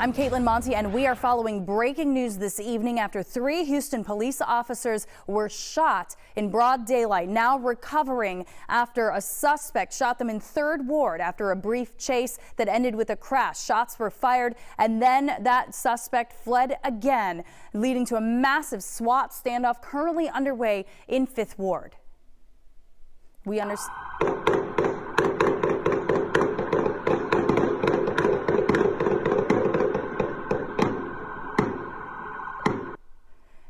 I'm Caitlin Monty, and we are following breaking news this evening after three Houston police officers were shot in broad daylight, now recovering after a suspect shot them in Third Ward after a brief chase that ended with a crash. Shots were fired, and then that suspect fled again, leading to a massive SWAT standoff currently underway in Fifth Ward. We understand.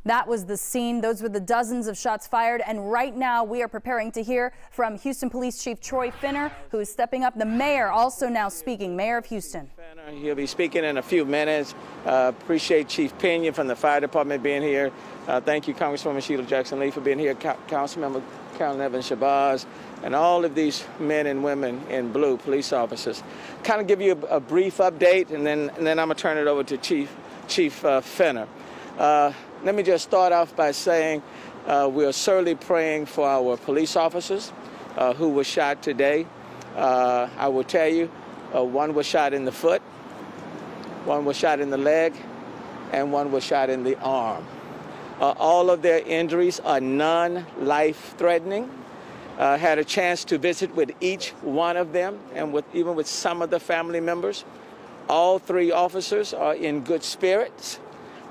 That was the scene. Those were the dozens of shots fired. And right now we are preparing to hear from Houston Police Chief Troy Finner, who is stepping up. The mayor also now speaking, Mayor of Houston. He'll be speaking in a few minutes. Uh, appreciate Chief Pena from the fire department being here. Uh, thank you, Congresswoman Sheila Jackson Lee, for being here. Co Councilmember Carolyn Evans Shabazz, and all of these men and women in blue, police officers. Kind of give you a, a brief update, and then, and then I'm going to turn it over to Chief, Chief uh, Finner. Let me just start off by saying uh, we are certainly praying for our police officers uh, who were shot today. Uh, I will tell you, uh, one was shot in the foot, one was shot in the leg, and one was shot in the arm. Uh, all of their injuries are non-life threatening. Uh, had a chance to visit with each one of them and with even with some of the family members. All three officers are in good spirits.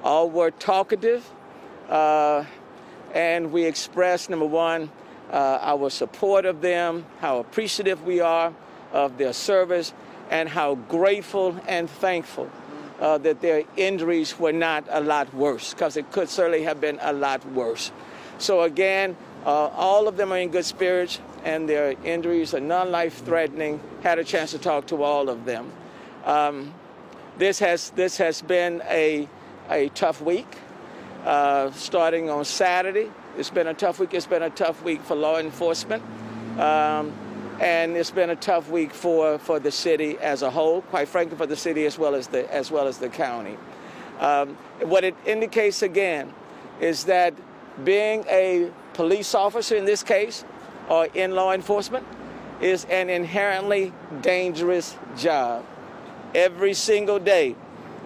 All were talkative, uh, and we expressed, number one, uh, our support of them, how appreciative we are of their service, and how grateful and thankful uh, that their injuries were not a lot worse, because it could certainly have been a lot worse. So again, uh, all of them are in good spirits, and their injuries are non-life threatening. Had a chance to talk to all of them. Um, this has this has been a a tough week. Uh, starting on Saturday, it's been a tough week. It's been a tough week for law enforcement. Um, and it's been a tough week for, for the city as a whole, quite frankly, for the city as well as the, as well as the county. Um, what it indicates again is that being a police officer in this case, or in law enforcement, is an inherently dangerous job. Every single day,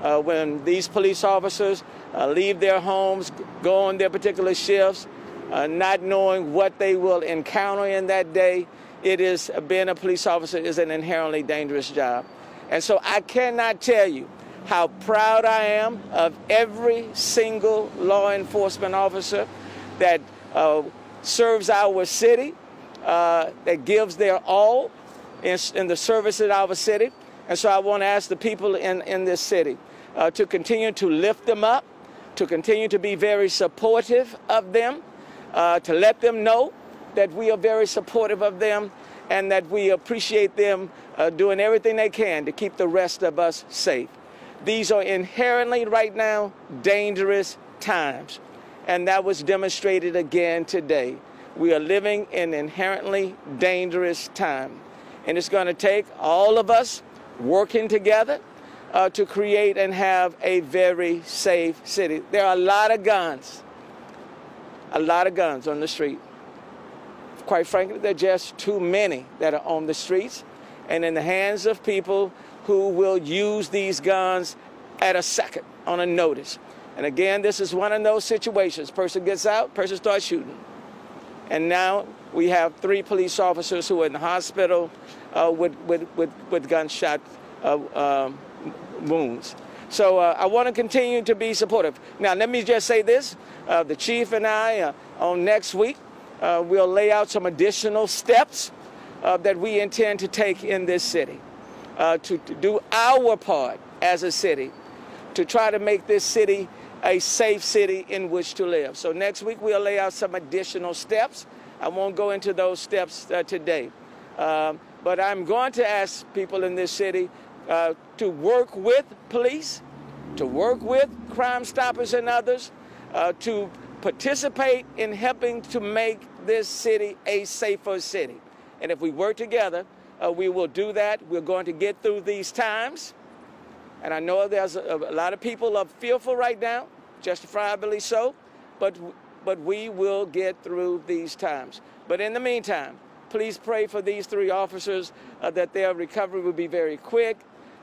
uh, when these police officers uh, leave their homes, go on their particular shifts, uh, not knowing what they will encounter in that day. It is being a police officer is an inherently dangerous job. And so I cannot tell you how proud I am of every single law enforcement officer that uh, serves our city, uh, that gives their all in, in the service of our city. And so I want to ask the people in, in this city uh, to continue to lift them up, to continue to be very supportive of them, uh, to let them know that we are very supportive of them and that we appreciate them uh, doing everything they can to keep the rest of us safe. These are inherently right now dangerous times, and that was demonstrated again today. We are living in inherently dangerous time, and it's going to take all of us working together uh, to create and have a very safe city. There are a lot of guns, a lot of guns on the street. Quite frankly, there are just too many that are on the streets and in the hands of people who will use these guns at a second on a notice. And again, this is one of those situations. Person gets out, person starts shooting. And now we have three police officers who are in the hospital uh, with, with, with, with gunshot uh, um, wounds. So uh, I want to continue to be supportive. Now, let me just say this. Uh, the chief and I, uh, on next week, uh, we'll lay out some additional steps uh, that we intend to take in this city uh, to, to do our part as a city to try to make this city a safe city in which to live. So next week, we'll lay out some additional steps. I won't go into those steps today. Um, but I'm going to ask people in this city uh, to work with police, to work with Crime Stoppers and others, uh, to participate in helping to make this city a safer city. And if we work together, uh, we will do that. We're going to get through these times. And I know there's a, a lot of people are fearful right now, justifiably so, but, but we will get through these times. But in the meantime, please pray for these three officers uh, that their recovery will be very quick,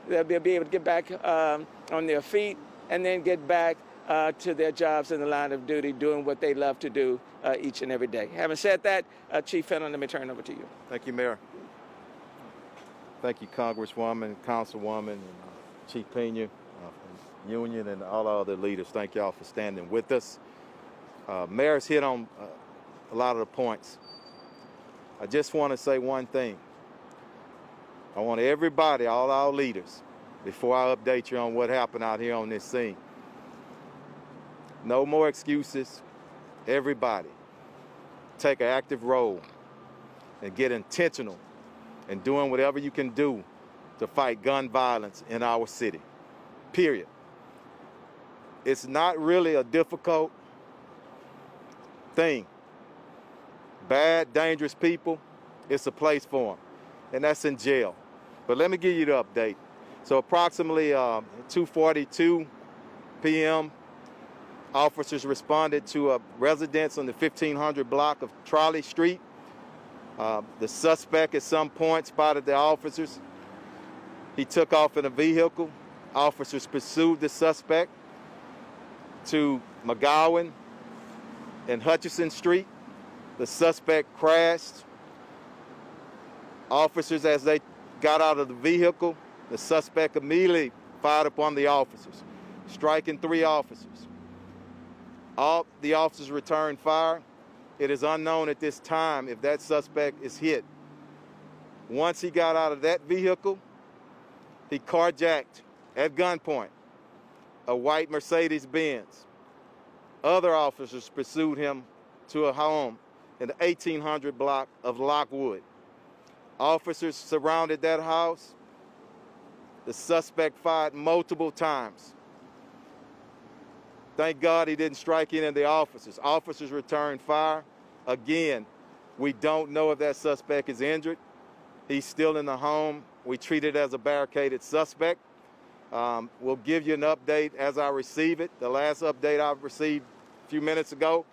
they'll be able to get back um, on their feet and then get back uh, to their jobs in the line of duty, doing what they love to do uh, each and every day. Having said that, uh, Chief Finner, let me turn it over to you. Thank you, Mayor. Thank you, Congresswoman, Councilwoman, and uh, Chief Pena, uh, Union, and all other leaders. Thank y'all for standing with us. Uh, Mayor's hit on a lot of the points. I just want to say one thing. I want everybody, all our leaders, before I update you on what happened out here on this scene, no more excuses. Everybody, take an active role and get intentional in doing whatever you can do to fight gun violence in our city. Period. It's not really a difficult thing. Bad, dangerous people, it's a place for them, and that's in jail. But let me give you the update. So approximately uh, 2:42 p.m., officers responded to a residence on the 1500 block of Trulley Street. Uh, the suspect at some point spotted the officers. He took off in a vehicle. Officers pursued the suspect to McGowen and Hutchison Street. The suspect crashed. Officers, as they got out of the vehicle, the suspect immediately fired upon the officers, striking three officers. All the officers returned fire. It is unknown at this time if that suspect is hit. Once he got out of that vehicle, he carjacked at gunpoint a white Mercedes Benz. Other officers pursued him to a home in the 1800 block of Lockwood. Officers surrounded that house. The suspect fired multiple times. Thank God he didn't strike any of the officers. Officers returned fire. Again, we don't know if that suspect is injured. He's still in the home. We treat it as a barricaded suspect. Um, we'll give you an update as I receive it. The last update I received a few minutes ago,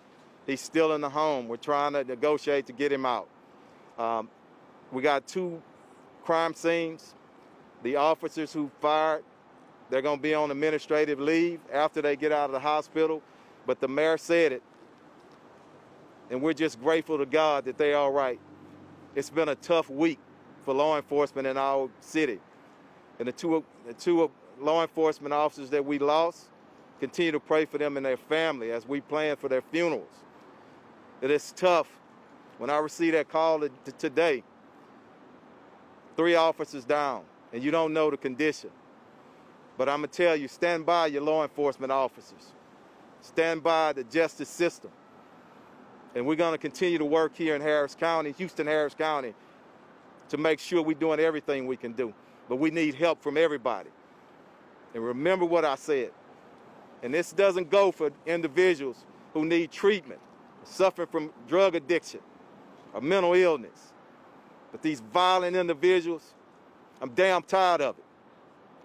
he's still in the home. We're trying to negotiate to get him out. Um, we got two crime scenes. The officers who fired, they're going to be on administrative leave after they get out of the hospital. But the mayor said it. And we're just grateful to God that they're all right. It's been a tough week for law enforcement in our city. And the two, the two law enforcement officers that we lost, continue to pray for them and their family as we plan for their funerals. It is tough. When I received that call today, three officers down, and you don't know the condition. But I'm going to tell you, stand by your law enforcement officers. Stand by the justice system. And we're going to continue to work here in Harris County, Houston, Harris County, to make sure we're doing everything we can do. But we need help from everybody. And remember what I said. And this doesn't go for individuals who need treatment, suffering from drug addiction or mental illness. But these violent individuals, I'm damn tired of it.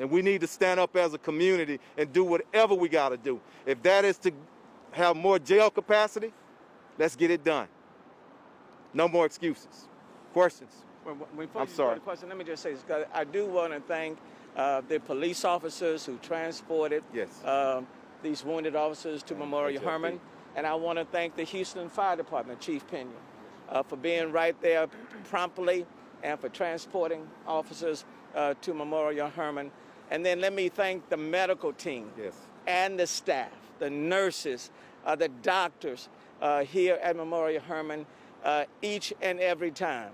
And we need to stand up as a community and do whatever we got to do. If that is to have more jail capacity, let's get it done. No more excuses. Questions? Before I'm sorry. the question, let me just say this. I do want to thank uh, the police officers who transported Yes. um, these wounded officers to Memorial. Hermann. And I want to thank the Houston Fire Department, Chief Pena, uh, for being right there promptly and for transporting officers uh, to Memorial Hermann. And then let me thank the medical team Yes. and the staff, the nurses, uh, the doctors uh, here at Memorial Hermann uh, each and every time.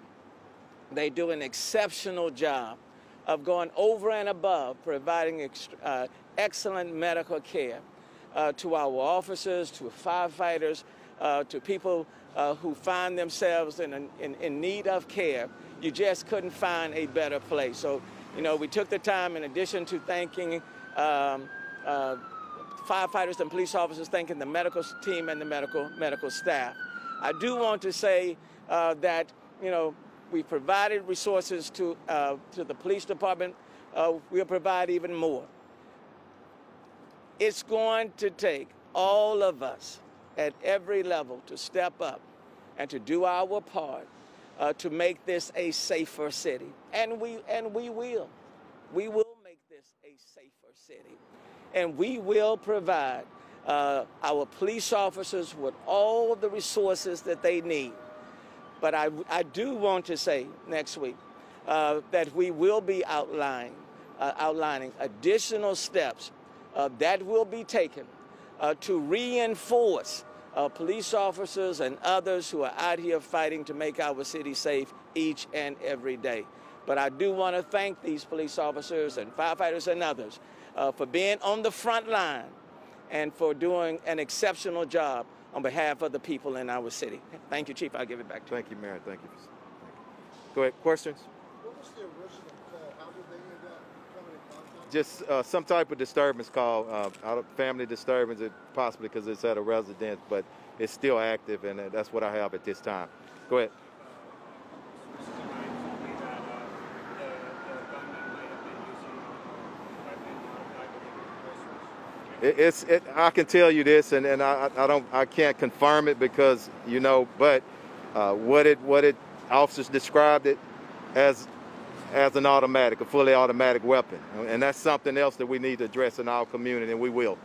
They do an exceptional job of going over and above providing uh, excellent medical care uh, to our officers, to firefighters, uh, to people uh, who find themselves in, in, in need of care. You just couldn't find a better place. So, you know, we took the time, in addition to thanking um, uh, firefighters and police officers, thanking the medical team and the medical medical staff. I do want to say uh, that you know we provided resources to uh, to the police department. Uh, we'll provide even more. It's going to take all of us at every level to step up and to do our part uh, to make this a safer city, and we and we will. We will make this a safer city. And we will provide uh, our police officers with all of the resources that they need. But I, I do want to say next week uh, that we will be outlining, uh, outlining additional steps uh, that will be taken uh, to reinforce uh, police officers and others who are out here fighting to make our city safe each and every day. But I do want to thank these police officers and firefighters and others uh, for being on the front line and for doing an exceptional job on behalf of the people in our city. Thank you, Chief. I'll give it back to you. Thank you, Mayor. Thank you. Thank you. Go ahead. Questions? What was the original call? How did they end up coming in contact? Just uh, some type of disturbance call, uh, out of family disturbance, possibly because it's at a residence, but it's still active, and uh, that's what I have at this time. Go ahead. It, it's it, I can tell you this, and, and I, I don't I can't confirm it because you know, but uh, what it what it officers described it as as an automatic, a fully automatic weapon, and that's something else that we need to address in our community, and we will.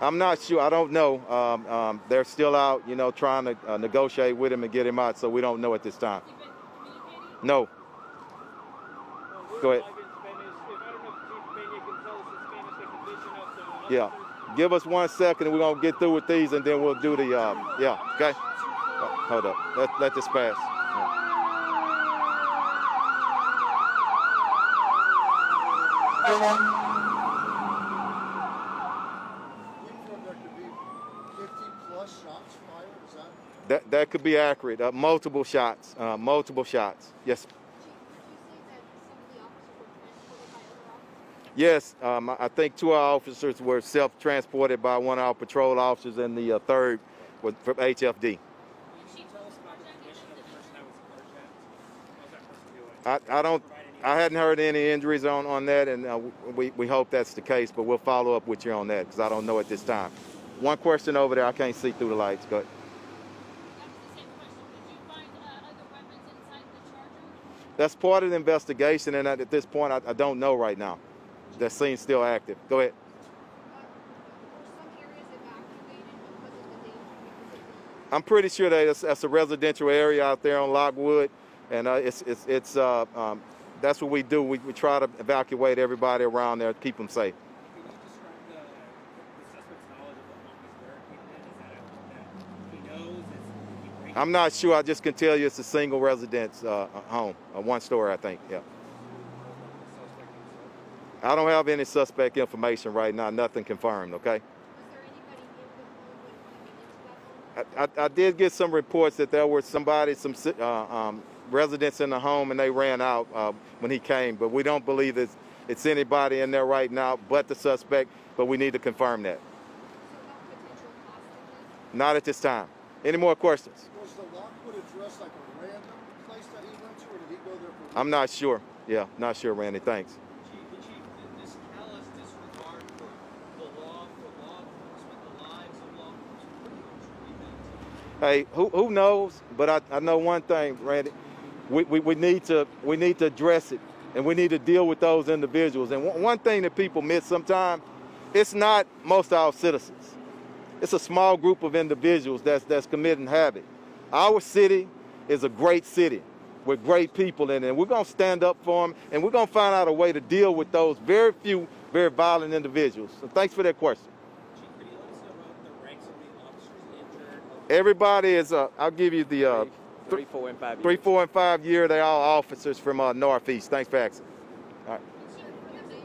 I'm not sure. I don't know. Um, um, they're still out, you know, trying to uh, negotiate with him and get him out, so we don't know at this time. No. Go ahead. Yeah. Give us one second and we're going to get through with these and then we'll do the, uh, yeah, okay? Hold up. Let, let this pass. Yeah. Confirmed there could be 50 plus shots fired. Is that? That, that could be accurate. Uh, multiple shots. Uh, multiple shots. Yes. Yes, um, I I think two of our officers were self-transported by one of our patrol officers, and the uh, third was from HFD. Can she tell us about the condition of the person that was hurt yet? How's that person doing? I, I don't, I hadn't heard any injuries on, on that, and uh, we, we hope that's the case, but we'll follow up with you on that because I don't know at this time. One question over there, I can't see through the lights. Go ahead. That's part of the investigation, and at, this point, I, I don't know right now. That scene's still active. Go ahead. I'm pretty sure that it's, that's a residential area out there on Lockwood, and uh, it's it's it's uh, um, that's what we do. We, we try to evacuate everybody around there, keep them safe. I'm not sure. I just can tell you it's a single residence uh, home, a one story, I think. Yeah. I don't have any suspect information right now. Nothing confirmed. Okay. I, I, I did get some reports that there were somebody, some uh, um, residents in the home, and they ran out uh, when he came. But we don't believe it's, it's anybody in there right now but the suspect. But we need to confirm that. So about potential hostages? Not at this time. Any more questions? Was the Lockwood address like a random place that he went to, or did he go there for? I'm not sure. Yeah, not sure, Randy. Thanks. Chief, chief, this callous disregard for the law, for law enforcement, the lives of law enforcement, what do you attribute that to? Hey, who, who knows? But I, I know one thing, Randy. We, we, we need to we need to address it, and we need to deal with those individuals. And one, one thing that people miss sometimes, it's not most of our citizens. It's a small group of individuals that's that's committing havoc. Our city is a great city with great people in it, and we're gonna stand up for them, and we're gonna find out a way to deal with those very few, very violent individuals. So thanks for that question. Chief, could you let us know about the ranks of the officers injured? Everybody is. Uh, I'll give you the. Uh, Three, four, and five. Three, years. four, and five year, they all officers from uh, Northeast. Thanks for asking. All right. Chief, if they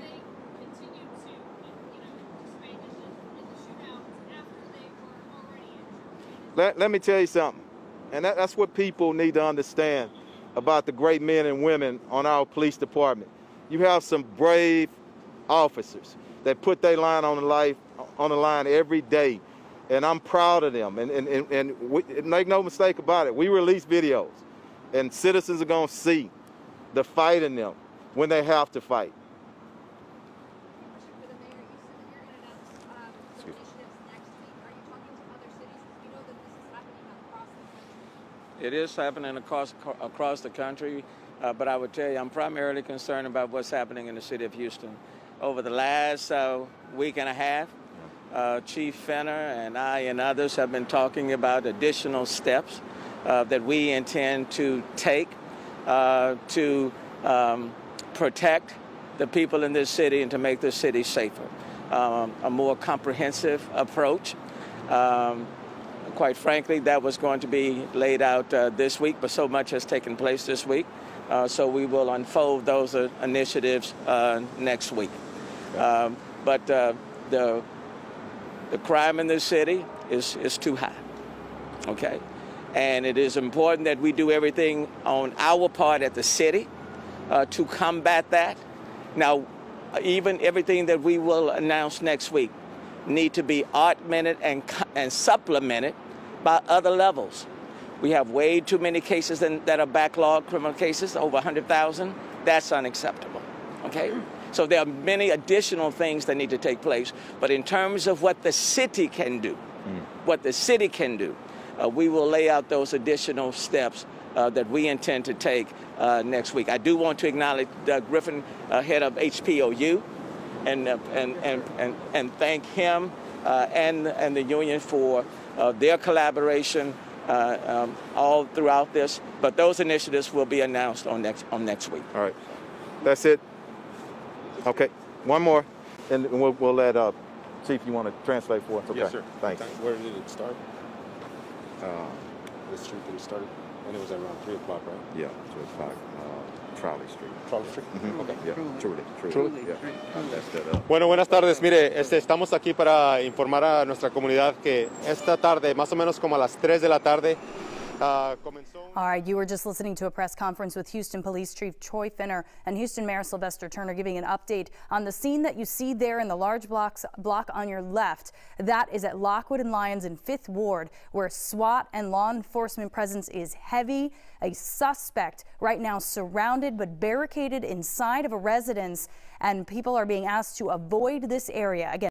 continue to, you know, participate in the, in the shootouts after they were already injured? Let, let me tell you something. And that, that's what people need to understand about the great men and women on our police department. You have some brave officers that put their line on the life on the line every day. And I'm proud of them. And, and, and, and we, make no mistake about it, we release videos. And citizens are going to see the fight in them when they have to fight. Question for the mayor. You said that you're going to announce um, some initiatives next week. Are you talking to other cities? Because we know that this is happening across the country. It is happening across across the country. Uh, but I would tell you, I'm primarily concerned about what's happening in the city of Houston. Over the last uh, week and a half, uh, Chief Finner and I and others have been talking about additional steps uh, that we intend to take uh, to um, protect the people in this city and to make this city safer. Um, a more comprehensive approach. Um, quite frankly, that was going to be laid out uh, this week, but so much has taken place this week. Uh, so we will unfold those uh, initiatives next week. Um, but the the crime in this city is, is too high. Okay? And it is important that we do everything on our part at the city uh, to combat that. Now, even everything that we will announce next week need to be augmented and, and supplemented by other levels. We have way too many cases that are backlog criminal cases, over 100,000. That's unacceptable. Okay? So there are many additional things that need to take place. But in terms of what the city can do, mm. what the city can do, uh, we will lay out those additional steps uh, that we intend to take uh, next week. I do want to acknowledge Doug Griffith, uh, head of HPOU, and, uh, and, and, and, and thank him uh, and, and the union for their collaboration um, all throughout this. But those initiatives will be announced on next, on next week. All right. That's it. Okay, one more, and we'll, we'll let uh, Chief, you want to translate for us? Okay. Yes, sir. Thanks. Where did it start? Uh, the street that it started? And it was around 3 o'clock, right? Yeah, 3 o'clock. Uh, Trolley Street. Trolley Street? Mm -hmm. Okay. Yeah, truly, truly. truly? Yeah. Up. Bueno, buenas tardes. Mire, este, estamos aquí para informar a nuestra comunidad que esta tarde, más o menos como a las 3 de la tarde, uh, All right, you were just listening to a press conference with Houston Police Chief Troy Finner and Houston Mayor Sylvester Turner giving an update on the scene that you see there in the large blocks, block on your left. That is at Lockwood and Lyons in 5th Ward, where SWAT and law enforcement presence is heavy. A suspect right now surrounded but barricaded inside of a residence, and people are being asked to avoid this area. Again,